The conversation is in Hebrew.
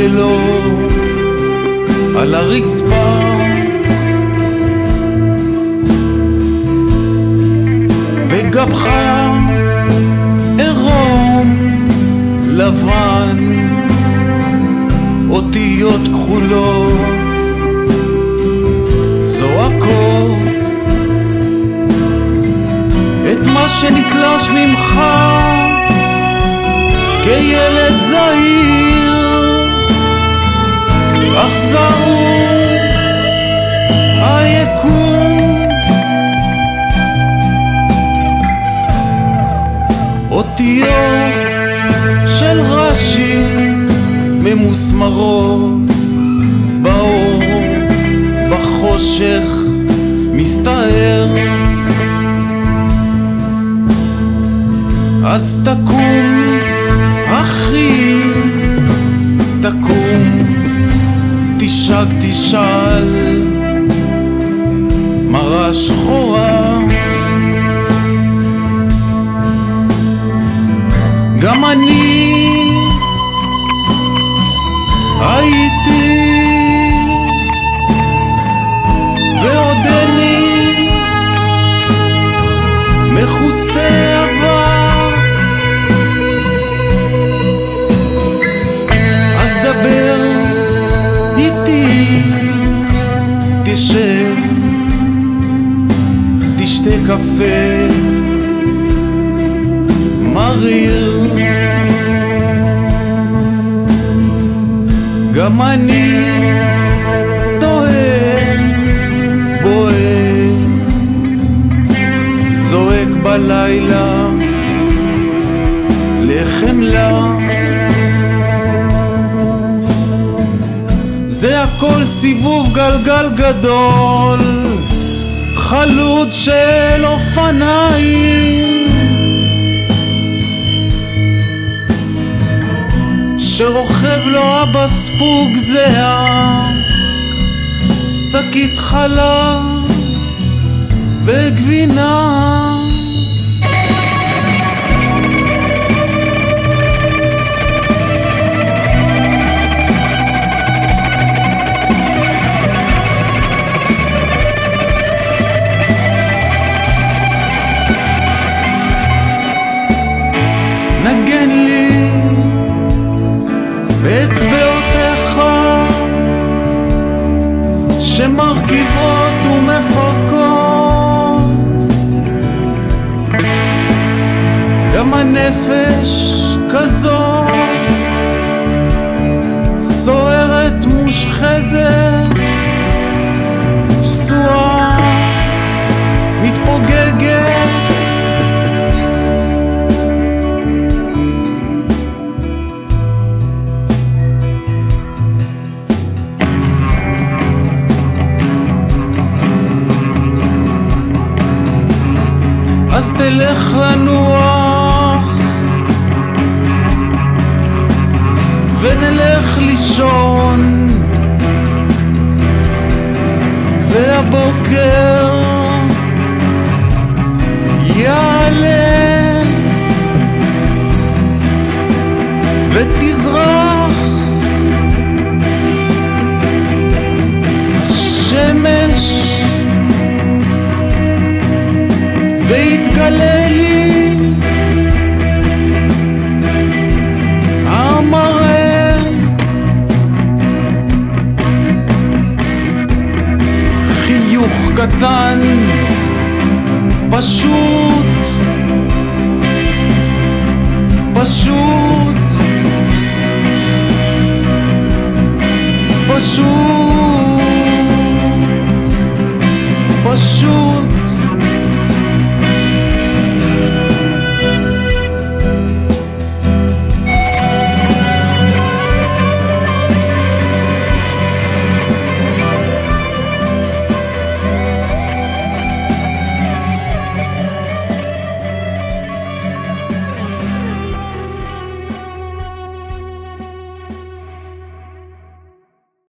שלו על הרצפה. וגבך עירום לבן אותיות כחולות. זועקות את מה שנתלש ממך כילד זהיר אך זרום היקום. אותיות של רש"י ממוסמרות באור, בחושך מסתער. אז תקום אחי, תשק תשאל מראה שחורה. גם אני הייתי ועודני מכוסה מריר גם אני תוהה, בוהה, זועק בלילה לחמלה. זה הכל סיבוב גלגל גדול, חלוד של אופניים. אבא ספוג זהה, שקית חלב וגבינה. שמרכיבות ומפרקות. גם הנפש כזו תלך לנוח ונלך לישון. והבוקר יעלה. ותזרח קטן פשוט פשוט פשוט